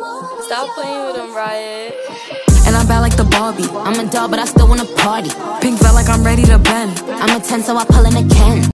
Stop playing with him, Riot. And I'm bad like the Barbie. I'm a doll, but I still wanna party. Pink felt like I'm ready to bend. I'm a 10, so I pull in a can.